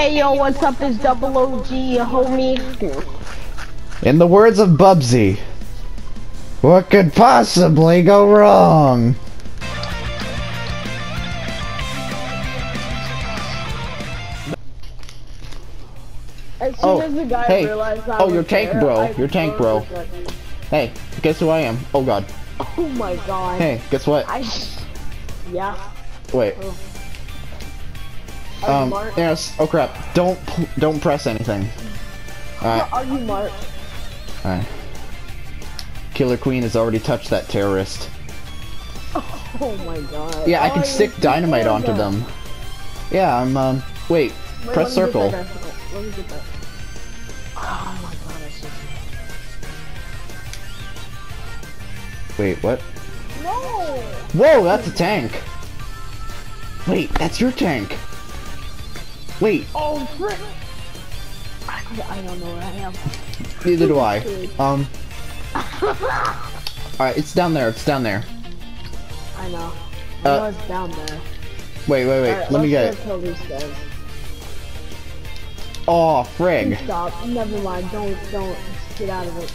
Hey yo, what's up? Is Double OG, homie? In the words of Bubsy, what could possibly go wrong? As soon Oh, as the guy hey. realized I Oh, was you're tank there, bro. I You're tank bro. Hey, guess who I am? Oh god. Oh my god. Hey, guess what? I. Yeah. Wait. You Um. Yes. Oh crap. Don't don't press anything. Alright. Are you Mark? Alright. Killer Queen has already touched that terrorist. Oh my god. Yeah, I Oh, can you're stick dynamite onto that. them. Yeah, I'm um. Wait. Wait, Press circle. that guy. Let me get that. Oh my god. Wait. What? No! Whoa, that's a tank. Wait, that's your tank. Wait, Oh, frick! I, I don't know where I am. neither do I. Um. Alright, it's down there. It's down there. I know. I Uh, know it's down there. Wait, wait, wait. Alright, Let me get it. kill these guys. Oh, frig. Stop. Never mind. Don't, don't. Just get out of it.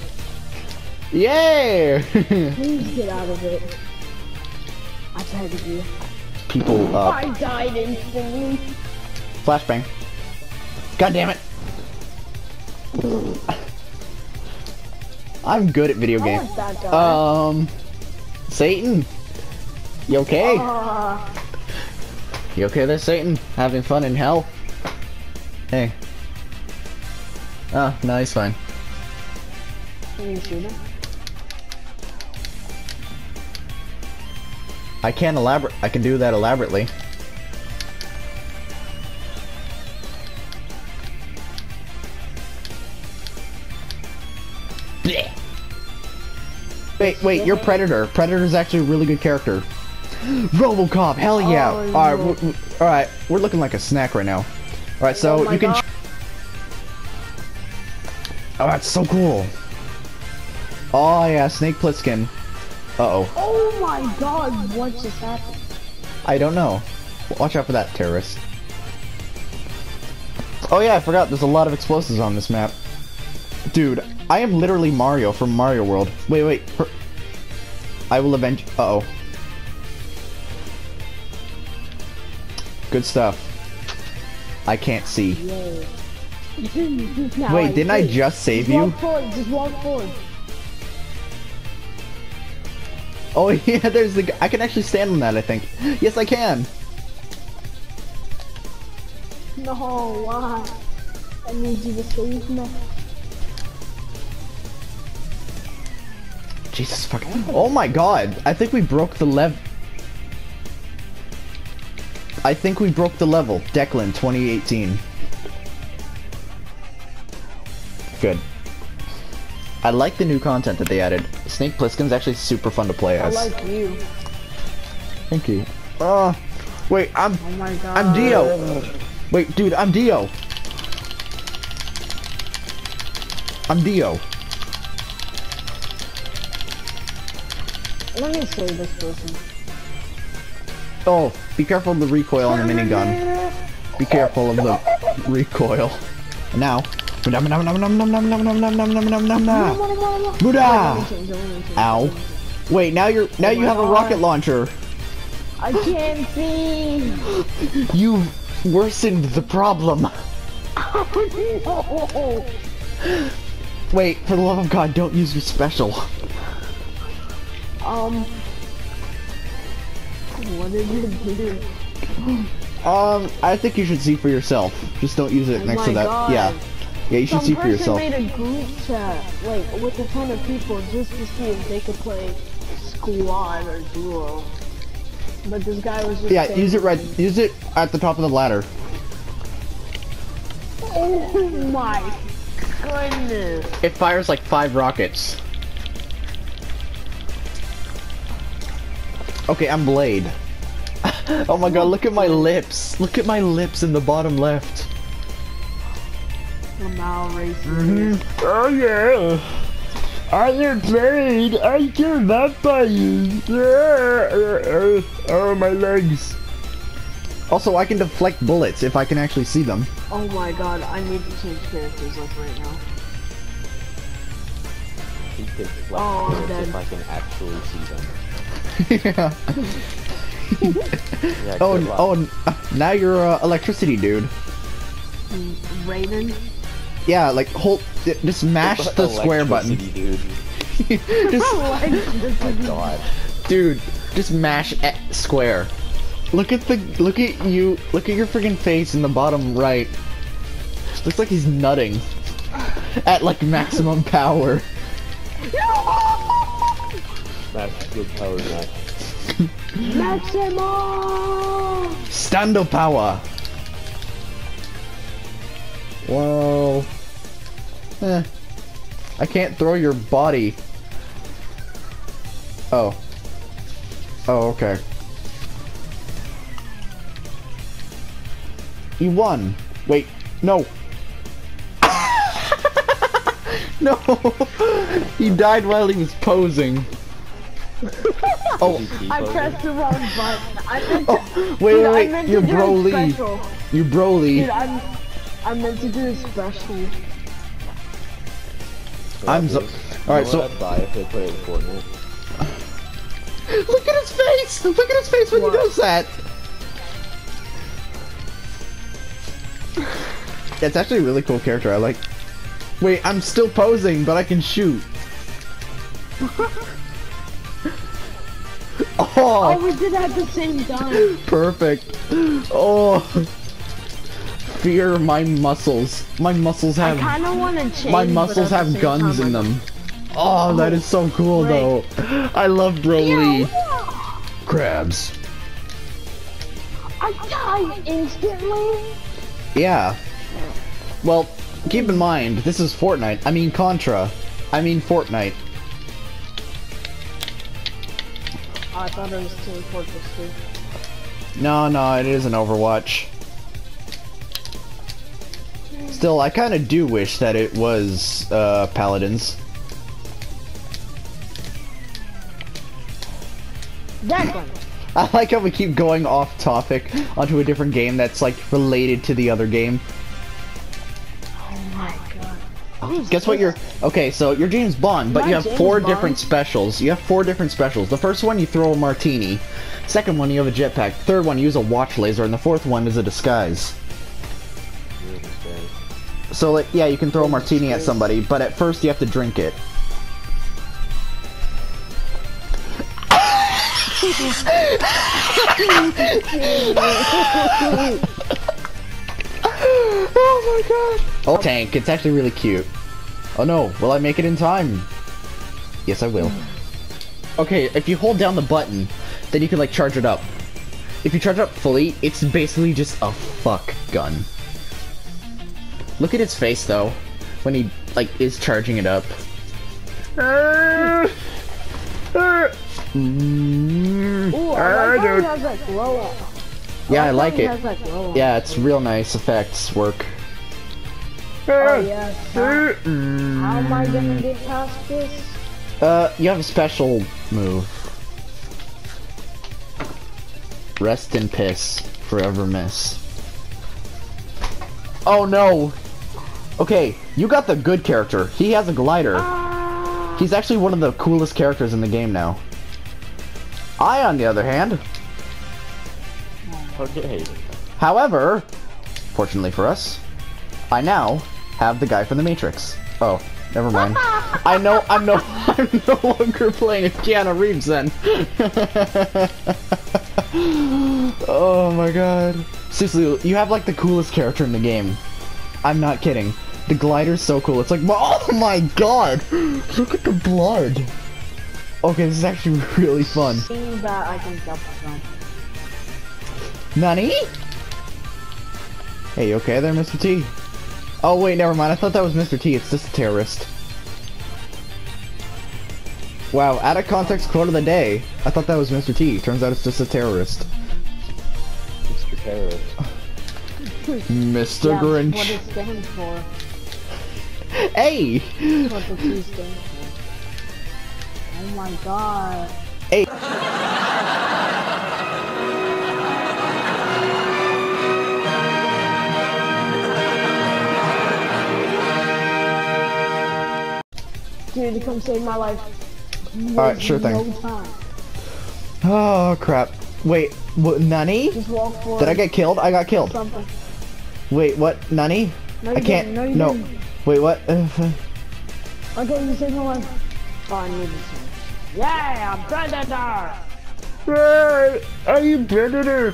Yay! Please get out of it. I tagged you. People up. I died instantly. Flashbang. God damn it. I'm good at video games. want that guy. Um. Satan. You okay? Uh, You okay there, Satan? Having fun in hell? Hey. Oh, no, he's fine. can you shoot him? I can't elaborate. I can do that elaborately. Wait, wait, you're Predator. Predator's actually a really good character. RoboCop, hell yeah! Oh, all right, no. we're, all right, we're looking like a snack right now. All right, so Oh you can. God. Oh, that's so cool. Oh yeah, Snake Plissken. Uh oh. Oh my god, what just happened? I don't know. Watch out for that terrorist. Oh yeah, I forgot. There's a lot of explosives on this map. Dude, I am literally Mario from Mario World. Wait, wait. per- I will avenge. Uh oh. Good stuff. I can't see. Wait, didn't I just save Just you? Forward, just walk forward. Oh yeah, there's the. g- I can actually stand on that. I think. Yes, I can. No, why? I need you to save me. Jesus fucking. Oh my god. I think we broke the level. I think we broke the level. Declan 2018. Good. I like the new content that they added. Snake Plissken's actually super fun to play as. I like you. Thank you. Uh, wait, I'm Oh my god. I'm Dio. Wait, dude, I'm Dio. I'm Dio. let me save this person. Oh, be careful of the recoil on the minigun. Be careful of the recoil. And now. Muda! Ow. Wait, now you're now you have a rocket launcher. I can't see. You've worsened the problem. Wait, for the love of God, don't use your special. Um. What did you do? Um, I think you should see for yourself. Just don't use it Oh next my to that. God. Yeah. Yeah, you should Some see for person yourself. made a group chat, like, with a ton of people just to see if they could play squad or duo. But this guy was just Yeah, use it right. Use it at the top of the ladder. Oh my goodness. It fires like five rockets. Okay, I'm Blade. oh my god, look at my lips. Look at my lips in the bottom left. Lamau racing. Mm-hmm. Oh yeah. I am Blade. I kill vampires. Oh, my legs. Also, I can deflect bullets if I can actually see them. Oh my god, I need to change characters like right now. He could flex Oh, I'm bullets dead. if I can actually see them. Yeah. Yeah, Oh, luck. oh, now you're uh, electricity dude. Raiden? Yeah, like hold, just mash the square button. Dude. just, like, this My God. dude, just mash square. Look at the, look at you, look at your freaking face in the bottom right. Looks like he's nutting. At like maximum power. That's good power nut. Maximo! Stando power. Whoa. Eh. I can't throw your body. Oh. Oh, okay. You won. Wait, no. no. he died while he was posing. Oh, I pressed the wrong button. I meant to, oh wait, dude, I wait, wait. You're to do a Broly. You're Broly. Dude, I'm, I meant to do a special. I'm so- Alright, so- I'd buy if they put it in Fortnite. Look at his face! Look at his face when What? he does that! It's actually a really cool character, I like. Wait, I'm still posing, but I can shoot. Oh, oh, we did at the same time. perfect. Oh. Fear my muscles. My muscles I have kind of want to change. my muscles have guns in them. Oh, that is so cool though. I love Broly. Yeah, Crabs. I died instantly. Yeah. Well, keep in mind, this is Fortnite. I mean Contra. I mean Fortnite. Oh, I thought it was Team Fortress 2. No, no, it is an Overwatch. Still, I kind of do wish that it was uh, Paladins. That one. I like how we keep going off topic onto a different game that's like related to the other game. Guess what you're okay, so you're James Bond, but you have James four Bond. different specials. You have four different specials. The first one you throw a martini. Second one you have a jetpack. Third one you use a watch laser, and the fourth one is a disguise. So like yeah, you can throw a martini at somebody, but at first you have to drink it. oh my god. Oh tank, it's actually really cute. Oh no, will I make it in time? Yes I will. Okay, if you hold down the button, then you can like charge it up. If you charge it up fully, it's basically just a fuck gun. Look at his face though, when he like is charging it up. Mm. Ooh, I like has up. Yeah, I like it. has up. Yeah, it's real nice effects work. Oh how am I gonna get past this? Uh, you have a special move. Rest in piss, forever miss. Oh no! Okay, you got the good character. He has a glider. Ah. He's actually one of the coolest characters in the game now. I, on the other hand, Okay. however, fortunately for us, I now have the guy from the Matrix. Oh, never mind. I know I'm no I'm no longer playing as Keanu Reeves then. oh my god. Seriously, you have like the coolest character in the game. I'm not kidding. The glider's so cool. It's like, oh my god! Look at the blood! Okay, this is actually really fun. Seeing that, I can jump from. Nani? Hey, you okay there, Mr. T? Oh wait, never mind. I thought that was Mr. T. It's just a terrorist. Wow, out of context quote of the day. I thought that was Mr. T. Turns out it's just a terrorist. Mr. Terrorist. Mr. Yeah, Grinch. what it stands for. Hey! What the T stands for. Oh my god. Hey! You to come save my life. Alright, sure thing. Time. Oh crap. Wait, what, Nani? Just walk for Did I get killed? I got killed. something? Wait, what? Nani? No, I can't. No, you No. didn't. Wait, what? Okay, you saved my life. Oh, I need this. Yeah, I'm Predator! Are you predator?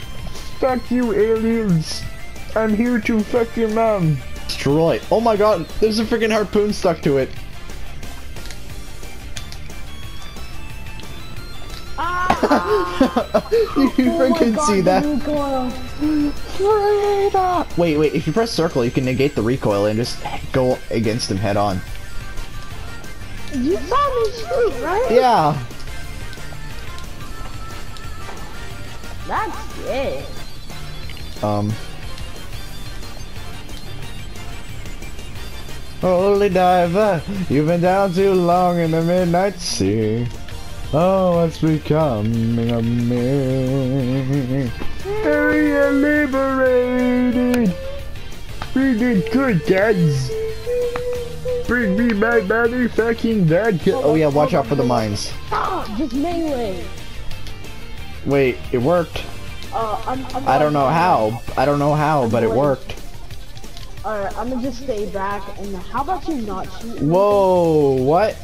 Fuck you, aliens. I'm here to fuck your mom. Destroy. Oh my god, there's a freaking harpoon stuck to it. You Oh freaking God, see that? Wait, wait, if you press circle, you can negate the recoil and just go against him head on. You saw me shoot, right? Yeah. That's it. Um. Holy diver, you've been down too long in the midnight sea. Oh, what's becoming of me? Area liberated. We did good, kids. Bring me my motherfucking dad. Oh yeah, watch out for the mines. Ah, just melee. Wait, it worked. Uh, I'm, I'm I don't know how. I don't know how, but it worked. Alright, I'm gonna just stay back and how about you not shoot? Whoa, what?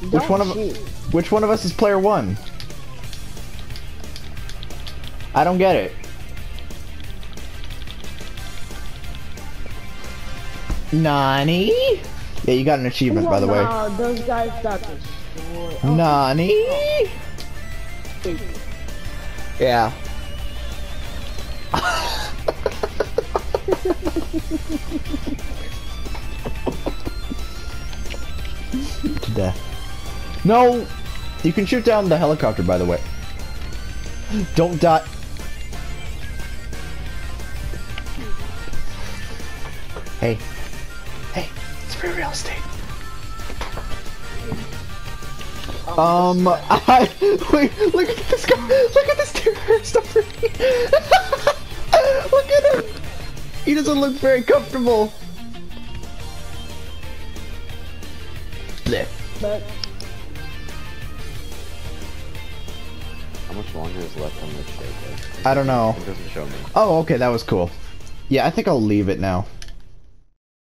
Don't Which one of shoot. which one of us is player one? I don't get it. Nani? Yeah, you got an achievement by the way. Nah, those guys got destroyed. Oh, Nani? Yeah. to death. No! You can shoot down the helicopter, by the way. Don't die. Hey. Hey, it's free real estate. Um, I wait. Look at this guy. Look at this terrorist here. look at him. He doesn't look very comfortable. Blech. But How much longer is left on this shake? I don't know. It doesn't show me. Oh, okay, that was cool. Yeah, I think I'll leave it now.